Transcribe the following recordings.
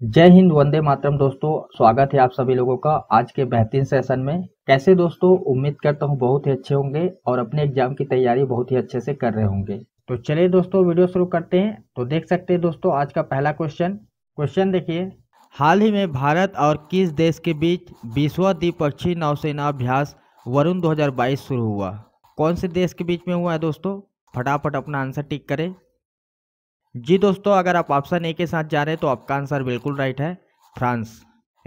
जय हिंद, वंदे मातरम दोस्तों। स्वागत है आप सभी लोगों का आज के बेहतरीन सेशन में। कैसे दोस्तों? उम्मीद करता हूँ बहुत ही अच्छे होंगे और अपने एग्ज़ाम की तैयारी बहुत ही अच्छे से कर रहे होंगे। तो चलिए दोस्तों, वीडियो शुरू करते हैं। तो देख सकते हैं दोस्तों, आज का पहला क्वेश्चन क्वेश्चन देखिए। हाल ही में भारत और किस देश के बीच बीसवा द्विपक्षीय नौसेना अभ्यास वरुण 2022 शुरू हुआ? कौन से देश के बीच में हुआ है दोस्तों? फटाफट अपना आंसर टिक करें। जी दोस्तों, अगर आप ऑप्शन ए के साथ जा रहे हैं तो आपका आंसर बिल्कुल राइट है, फ्रांस।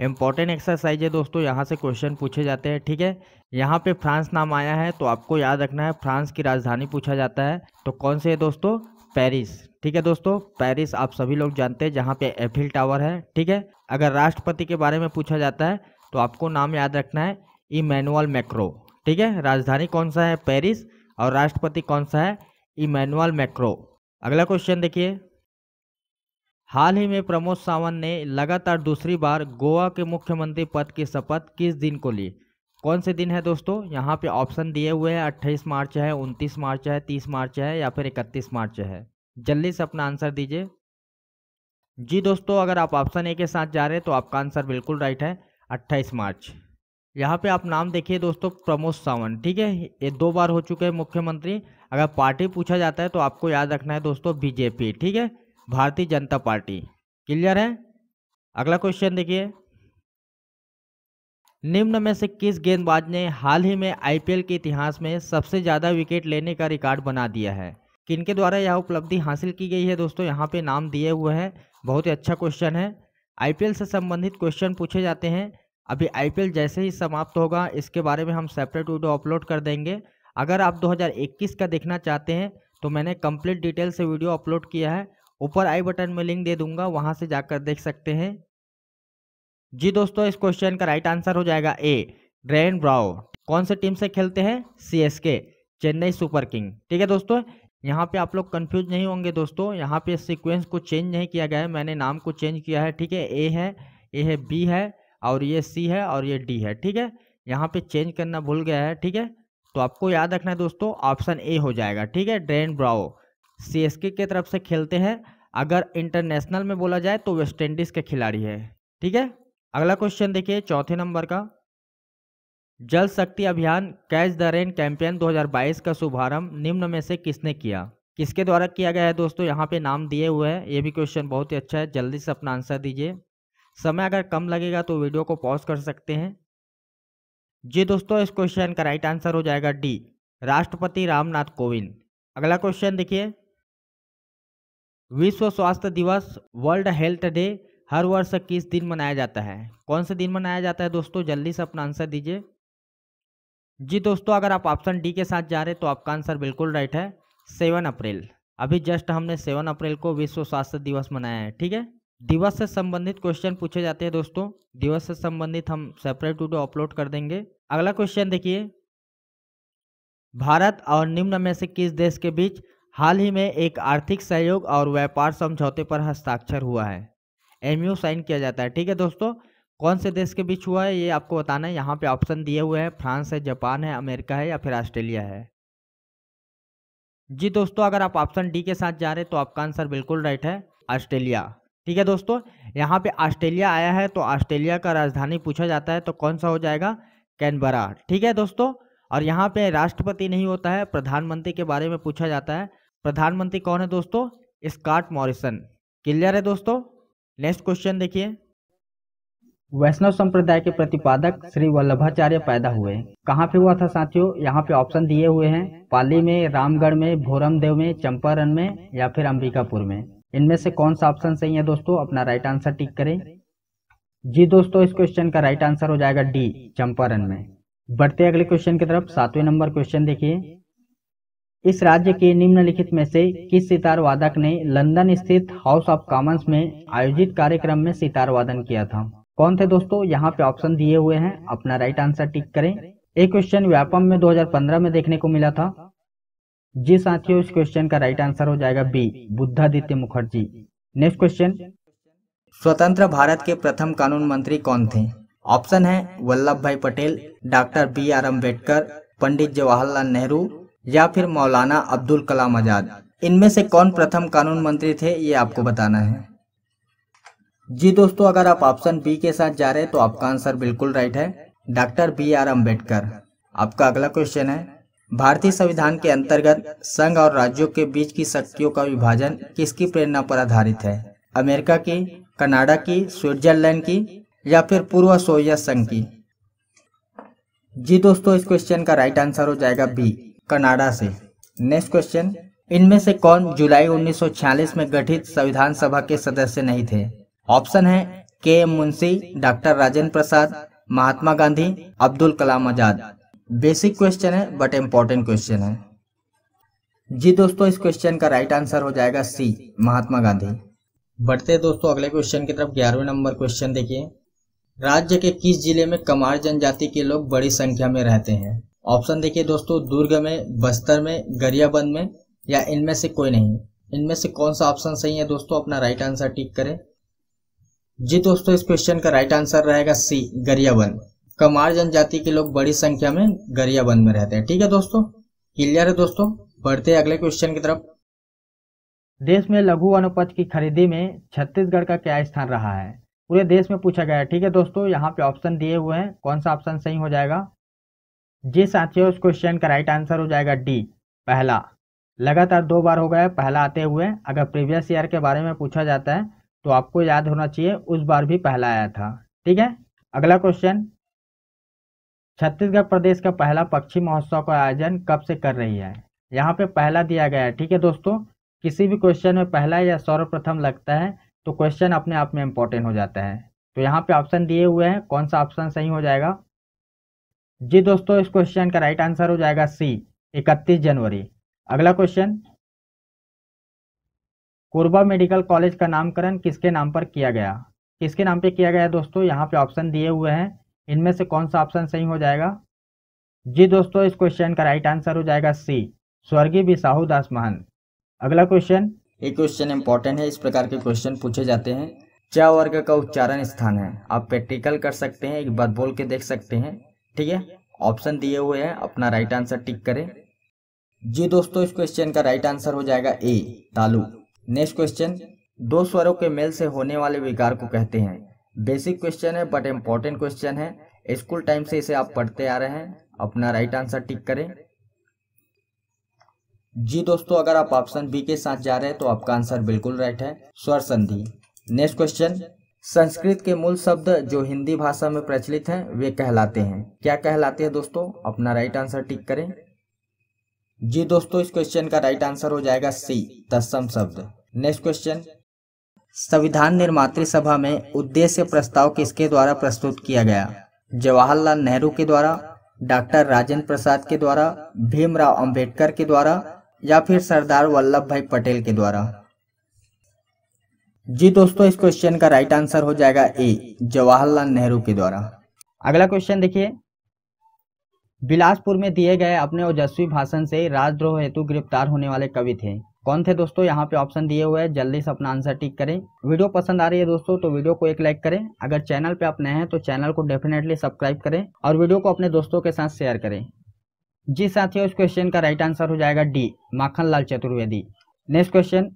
इंपॉर्टेंट एक्सरसाइज है दोस्तों, यहाँ से क्वेश्चन पूछे जाते हैं, ठीक है? यहाँ पे फ्रांस नाम आया है तो आपको याद रखना है, फ्रांस की राजधानी पूछा जाता है। तो कौन से है दोस्तों? पेरिस, ठीक है दोस्तों? पेरिस आप सभी लोग जानते हैं, जहाँ पे एफिल टावर है, ठीक है? अगर राष्ट्रपति के बारे में पूछा जाता है तो आपको नाम याद रखना है, इमैनुअल मैक्रो, ठीक है? राजधानी कौन सा है? पेरिस, और राष्ट्रपति कौन सा है? Emmanuel Macron. अगला क्वेश्चन देखिए। हाल ही में प्रमोद सावंत ने लगातार दूसरी बार गोवा के मुख्यमंत्री पद की शपथ किस दिन को ली? कौन से दिन है दोस्तों? यहाँ पे ऑप्शन दिए हुए हैं, अट्ठाईस मार्च है, उनतीस मार्च है, तीस मार्च है या फिर इकतीस मार्च है। जल्दी से अपना आंसर दीजिए। जी दोस्तों, अगर आप ऑप्शन ए के साथ जा रहे हैं तो आपका आंसर बिल्कुल राइट है, अट्ठाईस मार्च। यहाँ पे आप नाम देखिए दोस्तों, प्रमोद सावंत, ठीक है? ये दो बार हो चुके हैं मुख्यमंत्री अगर पार्टी पूछा जाता है तो आपको याद रखना है दोस्तों, बीजेपी, ठीक है? भारतीय जनता पार्टी, क्लियर है? अगला क्वेश्चन देखिए। निम्न में से किस गेंदबाज ने हाल ही में आईपीएल के इतिहास में सबसे ज़्यादा विकेट लेने का रिकॉर्ड बना दिया है? किनके द्वारा यह उपलब्धि हासिल की गई है दोस्तों? यहाँ पे नाम दिए हुए हैं। बहुत ही अच्छा क्वेश्चन है। आईपीएल से संबंधित क्वेश्चन पूछे जाते हैं। अभी आईपीएल जैसे ही समाप्त होगा, इसके बारे में हम सेपरेट वीडियो अपलोड कर देंगे। अगर आप 2021 का देखना चाहते हैं तो मैंने कंप्लीट डिटेल से वीडियो अपलोड किया है। ऊपर आई बटन में लिंक दे दूँगा, वहाँ से जाकर देख सकते हैं। जी दोस्तों, इस क्वेश्चन का राइट आंसर हो जाएगा ए ड्रेन ब्राउ कौन से टीम से खेलते हैं? सी चेन्नई सुपर किंग ठीक है दोस्तों, यहाँ पे आप लोग कंफ्यूज नहीं होंगे दोस्तों। यहाँ पे सीक्वेंस को चेंज नहीं किया गया है, मैंने नाम को चेंज किया है। ठीक है ए है ए है बी है, और ये सी है, और ये डी है। ठीक है, यहाँ पे चेंज करना भूल गया है। ठीक है तो आपको याद रखना है दोस्तों, ऑप्शन ए हो जाएगा, ठीक है? ड्रेन ब्राओ। सी की तरफ़ से खेलते हैं। अगर इंटरनेशनल में बोला जाए तो वेस्ट इंडीज के खिलाड़ी है, ठीक है? अगला क्वेश्चन देखिए, चौथे नंबर का। जल शक्ति अभियान कैच द रेन कैंपेन 2022 का शुभारंभ निम्न में से किसने किया? किसके द्वारा किया गया है दोस्तों? यहाँ पे नाम दिए हुए हैं, ये भी क्वेश्चन बहुत ही अच्छा है, जल्दी से अपना आंसर दीजिए। समय अगर कम लगेगा तो वीडियो को पॉज कर सकते हैं। जी दोस्तों, इस क्वेश्चन का राइट आंसर हो जाएगा डी राष्ट्रपति रामनाथ कोविंद। अगला क्वेश्चन देखिए। विश्व स्वास्थ्य दिवस वर्ल्ड हेल्थ डे हर वर्ष किस दिन मनाया जाता है? कौन से दिन मनाया जाता है दोस्तों? जल्दी से अपना आंसर दीजिए। जी दोस्तों, अगर आप ऑप्शन डी के साथ जा रहे तो आपका आंसर बिल्कुल राइट है। Seven April. अभी जस्ट हमने सेवन अप्रैल को विश्व स्वास्थ्य दिवस मनाया है, ठीक है? दिवस से संबंधित क्वेश्चन पूछे जाते हैं दोस्तों। दिवस से संबंधित हम सेपरेट वीडियो अपलोड कर देंगे। अगला क्वेश्चन देखिए। भारत और निम्न में से किस देश के बीच हाल ही में एक आर्थिक सहयोग और व्यापार समझौते पर हस्ताक्षर हुआ है? एमयू साइन किया जाता है। ठीक है दोस्तों, कौन से देश के बीच हुआ है ये आपको बताना है। यहाँ पे ऑप्शन दिए हुए हैं। फ्रांस है, जापान है, अमेरिका है या फिर ऑस्ट्रेलिया है? जी दोस्तों, अगर आप ऑप्शन डी के साथ जा रहे हैं तो आपका आंसर बिल्कुल राइट है। ऑस्ट्रेलिया। ठीक है दोस्तों, यहाँ पे ऑस्ट्रेलिया आया है तो ऑस्ट्रेलिया का राजधानी पूछा जाता है तो कौन सा हो जाएगा? कैनबरा। ठीक है दोस्तों, और यहाँ पे राष्ट्रपति नहीं होता है, प्रधानमंत्री के बारे में पूछा जाता है। प्रधानमंत्री कौन है दोस्तों? Scott Morrison. क्लियर है दोस्तों? नेक्स्ट क्वेश्चन देखिए। वैष्णव संप्रदाय के प्रतिपादक श्री वल्लभाचार्य पैदा हुए। कहाँ पे हुआ था साथियों? यहाँ पे ऑप्शन दिए हुए हैं, पाली में, रामगढ़ में, भोरमदेव में, चंपारण में या फिर अंबिकापुर में। इनमें से कौन सा ऑप्शन सही है दोस्तों? अपना राइट आंसर टिक करें। जी दोस्तों, इस क्वेश्चन का राइट आंसर हो जाएगा डी चंपारण में। बढ़ते अगले क्वेश्चन की तरफ़। सातवें नंबर क्वेश्चन देखिए। इस राज्य के निम्नलिखित में से किस सितार वादक ने लंदन स्थित हाउस ऑफ़ कॉमन्स में आयोजित कार्यक्रम में सितार वादन किया था? कौन थे दोस्तों? यहाँ पे ऑप्शन दिए हुए हैं। अपना राइट आंसर टिक करें। एक क्वेश्चन व्यापम में 2015 में देखने को मिला था। जी साथियों, इस क्वेश्चन का राइट आंसर हो जाएगा B Buddhaditya Mukherjee. Next question स्वतंत्र भारत के प्रथम कानून मंत्री कौन थे? ऑप्शन है Vallabhbhai Patel doctor B R Ambedkar Pandit Jawaharlal Nehru, या फिर मौलाना अब्दुल कलाम आज़ाद। इनमें से कौन प्रथम कानून मंत्री थे, ये आपको बताना है। जी दोस्तों, अगर आप ऑप्शन बी के साथ जा रहे हैं तो आपका आंसर बिल्कुल राइट है डॉक्टर बी आर अंबेडकर आपका अगला क्वेश्चन है भारतीय संविधान के अंतर्गत संघ और राज्यों के बीच की शक्तियों का विभाजन किसकी प्रेरणा पर आधारित है? अमेरिका की, कनाडा की, स्विट्जरलैंड की या फिर पूर्व सोवियत संघ की? जी दोस्तों, इस क्वेश्चन का राइट आंसर हो जाएगा बी कनाडा से। नेक्स्ट क्वेश्चन इनमें से कौन जुलाई 1946 में गठित संविधान सभा के सदस्य नहीं थे? ऑप्शन है K M Munshi doctor Rajendra Prasad, Mahatma Gandhi, Abdul Kalam Azad. Basic question है बट इम्पोर्टेंट क्वेश्चन है। जी दोस्तों, इस क्वेश्चन का राइट आंसर हो जाएगा सी महात्मा गांधी। बढ़ते दोस्तों, अगले क्वेश्चन की तरफ़, ग्यारहवें नंबर क्वेश्चन देखिए। राज्य के किस ज़िले में कमार जनजाति के लोग बड़ी संख्या में रहते हैं? ऑप्शन देखिए दोस्तों, दुर्ग में, बस्तर में, गरियाबंद में, या इनमें से कोई नहीं। इनमें से कौन सा ऑप्शन सही है दोस्तों? अपना राइट आंसर टिक करें। जी दोस्तों, इस क्वेश्चन का राइट आंसर रहेगा सी गरियाबंद। कमार जनजाति के लोग बड़ी संख्या में गरियाबंद में रहते हैं। ठीक है दोस्तों? क्लियर है दोस्तों? बढ़ते हैं अगले क्वेश्चन की तरफ़। देश में लघु अनुपज की खरीदी में छत्तीसगढ़ का क्या स्थान रहा है? पूरे देश में पूछा गया है। ठीक है दोस्तों, यहाँ पे ऑप्शन दिए हुए हैं। कौन सा ऑप्शन सही हो जाएगा? जी साथियों उस क्वेश्चन का राइट आंसर हो जाएगा डी पहला। लगातार दो बार हो गया पहला आते हुए। अगर प्रीवियस ईयर के बारे में पूछा जाता है तो आपको याद होना चाहिए, उस बार भी पहला आया था। ठीक है? अगला क्वेश्चन छत्तीसगढ़ प्रदेश का पहला पक्षी महोत्सव का आयोजन कब से कर रही है? यहाँ पे पहला दिया गया है, ठीक है दोस्तों? किसी भी क्वेश्चन में पहला या सर्वप्रथम लगता है तो क्वेश्चन अपने आप में इम्पोर्टेंट हो जाता है। तो यहाँ पे ऑप्शन दिए हुए हैं, कौन सा ऑप्शन सही हो जाएगा? जी दोस्तों, इस क्वेश्चन का राइट आंसर हो जाएगा सी इकतीस जनवरी। अगला क्वेश्चन कोरबा मेडिकल कॉलेज का नामकरण किसके नाम पर किया गया? किसके नाम पे किया गया दोस्तों? यहाँ पे ऑप्शन दिए हुए हैं इनमें से कौन सा ऑप्शन सही हो जाएगा? जी दोस्तों, इस क्वेश्चन का राइट आंसर हो जाएगा सी स्वर्गीय बिसाहू दास महंत अगला क्वेश्चन ये क्वेश्चन इंपॉर्टेंट है, इस प्रकार के क्वेश्चन पूछे जाते हैं। चा वर्ग का उच्चारण स्थान है। आप प्रैक्टिकल कर सकते हैं, एक बार बोल के देख सकते हैं। ठीक है? ऑप्शन दिए हुए हैं, अपना राइट आंसर टिक करें। जी दोस्तों, इस क्वेश्चन का राइट आंसर हो जाएगा ए तालु। नेक्स्ट क्वेश्चन दो स्वरों के मेल से होने वाले विकार को कहते हैं। बेसिक क्वेश्चन है बट इम्पोर्टेंट क्वेश्चन है। स्कूल टाइम से इसे आप पढ़ते आ रहे हैं। अपना राइट आंसर टिक करें। जी दोस्तों, अगर आप ऑप्शन बी के साथ जा रहे हैं तो आपका आंसर बिल्कुल राइट है। स्वर संधि। नेक्स्ट क्वेश्चन संस्कृत के मूल शब्द जो हिंदी भाषा में प्रचलित हैं, वे कहलाते हैं। क्या कहलाते हैं दोस्तों? अपना राइट आंसर टिक करें। जी दोस्तों, इस क्वेश्चन का राइट आंसर हो जाएगा सी तत्सम शब्द। नेक्स्ट क्वेश्चन संविधान निर्मात्री सभा में उद्देश्य प्रस्ताव किसके द्वारा प्रस्तुत किया गया? जवाहरलाल नेहरू के द्वारा, डॉक्टर राजेंद्र प्रसाद के द्वारा, भीमराव अंबेडकर के द्वारा, या फिर सरदार वल्लभ भाई पटेल के द्वारा? जी दोस्तों, इस क्वेश्चन का राइट आंसर हो जाएगा ए जवाहरलाल नेहरू के द्वारा। अगला क्वेश्चन देखिए। बिलासपुर में दिए गए अपने ओजस्वी भाषण से राजद्रोह हेतु गिरफ़्तार होने वाले कवि थे। कौन थे दोस्तों? यहाँ पे ऑप्शन दिए हुए हैं। जल्दी से अपना आंसर टिक करें। वीडियो पसंद आ रही है दोस्तों तो वीडियो को एक लाइक करें। अगर चैनल पे आप नए हैं तो चैनल को डेफिनेटली सब्सक्राइब करें और वीडियो को अपने दोस्तों के साथ शेयर करें। जी साथियों, इस क्वेश्चन का राइट आंसर हो जाएगा D Makhan Lal Chaturvedi. Next question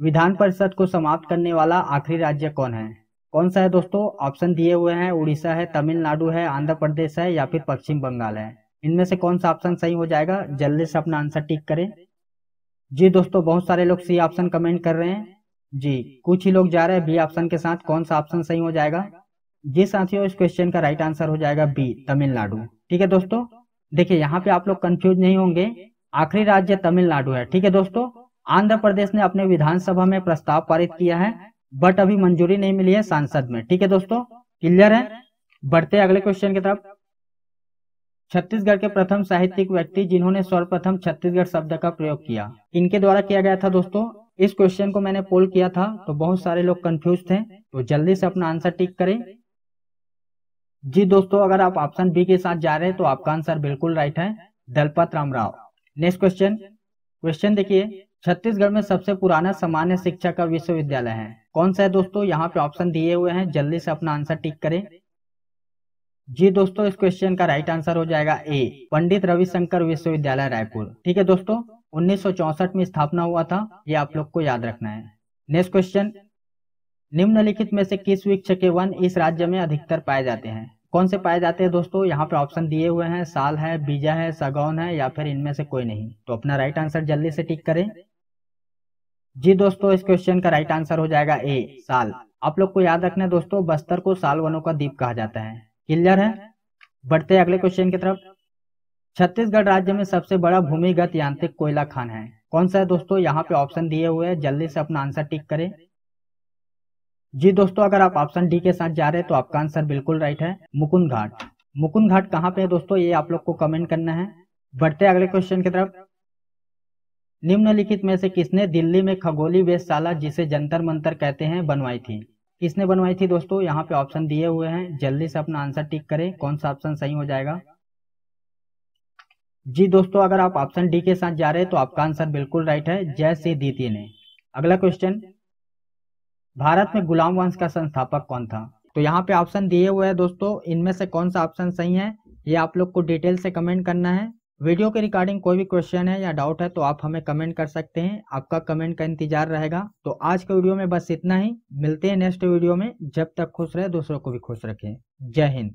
Vidhan Parishad को समाप्त करने वाला आखिरी राज्य कौन है? कौन सा है दोस्तों? ऑप्शन दिए हुए हैं, उड़ीसा है, तमिलनाडु है, आंध्र प्रदेश है या फिर पश्चिम बंगाल है। इनमें से कौन सा ऑप्शन सही हो जाएगा? जल्दी से अपना आंसर टिक करें। जी दोस्तों, बहुत सारे लोग सी ऑप्शन कमेंट कर रहे हैं। जी, कुछ ही लोग जा रहे हैं बी ऑप्शन के साथ। कौन सा ऑप्शन सही हो जाएगा? जी साथियों, इस क्वेश्चन का राइट आंसर हो जाएगा बी तमिलनाडु। ठीक है दोस्तों? देखिए, यहाँ पे आप लोग कंफ्यूज नहीं होंगे। आखिरी राज्य तमिलनाडु है। ठीक है दोस्तों? आंध्र प्रदेश ने अपने विधानसभा में प्रस्ताव पारित किया है बट अभी मंजूरी नहीं मिली है सांसद में। ठीक है दोस्तों? क्लियर है? बढ़ते अगले क्वेश्चन की तरफ़। छत्तीसगढ़ के प्रथम साहित्यिक व्यक्ति जिन्होंने सर्वप्रथम छत्तीसगढ़ शब्द का प्रयोग किया। इनके द्वारा किया गया था दोस्तों, इस क्वेश्चन को मैंने पोल किया था तो बहुत सारे लोग कंफ्यूज थे तो जल्दी से अपना आंसर टिक करें। जी दोस्तों, अगर आप ऑप्शन बी के साथ जा रहे हैं तो आपका आंसर बिल्कुल राइट है। Dalpat Ram Rao next question question देखिए, छत्तीसगढ़ में सबसे पुराना सामान्य शिक्षा का विश्वविद्यालय है। कौन सा है दोस्तों? यहाँ पे ऑप्शन दिए हुए हैं, जल्दी से अपना आंसर टिक करें। जी दोस्तों, इस क्वेश्चन का राइट आंसर हो जाएगा ए पंडित रविशंकर विश्वविद्यालय रायपुर। ठीक है दोस्तों, उन्नीस में स्थापना हुआ था, ये आप लोग को याद रखना है। नेक्स्ट क्वेश्चन निम्नलिखित में से किस वृक्ष के वन इस राज्य में अधिकतर पाए जाते हैं? कौन से पाए जाते हैं दोस्तों? यहाँ पे ऑप्शन दिए हुए हैं, साल है, बीजा है, सगौन है, या फिर इनमें से कोई नहीं। तो अपना राइट आंसर जल्दी से टिक करें। जी दोस्तों, इस क्वेश्चन का राइट आंसर हो जाएगा ए साल। आप लोग को याद रखना है दोस्तों, बस्तर को साल वनों का द्वीप कहा जाता है। क्लियर है? बढ़ते अगले क्वेश्चन की तरफ़। छत्तीसगढ़ राज्य में सबसे बड़ा भूमिगत यांत्रिक कोयला खान है। कौन सा है दोस्तों? यहाँ पे ऑप्शन दिए हुए हैं। जल्दी से अपना आंसर टिक करें। जी दोस्तों, अगर आप ऑप्शन डी के साथ जा रहे हैं तो आपका आंसर बिल्कुल राइट है। मुकुंद घाट। मुकुंद घाट कहाँ पे है दोस्तों? ये आप लोग को कमेंट करना है। बढ़ते अगले क्वेश्चन की तरफ़। निम्नलिखित में से किसने दिल्ली में खगोली वेशशाला, जिसे जंतर मंतर कहते हैं, बनवाई थी? किसने बनवाई थी दोस्तों? यहाँ पे ऑप्शन दिए हुए हैं। जल्दी से अपना आंसर टिक करें। कौन सा ऑप्शन सही हो जाएगा? जी दोस्तों, अगर आप ऑप्शन डी के साथ जा रहे हैं तो आपका आंसर बिल्कुल राइट है। जय सिंह द्वितीय ने। अगला क्वेश्चन भारत में गुलाम वंश का संस्थापक कौन था? तो यहाँ पे ऑप्शन दिए हुए हैं दोस्तों। इनमें से कौन सा ऑप्शन सही है? ये आप लोग को डिटेल से कमेंट करना है। वीडियो के रिगार्डिंग कोई भी क्वेश्चन है या डाउट है तो आप हमें कमेंट कर सकते हैं। आपका कमेंट का इंतज़ार रहेगा। तो आज के वीडियो में बस इतना ही। मिलते हैं नेक्स्ट वीडियो में। जब तक खुश रहे, दूसरों को भी खुश रखें। जय हिंद।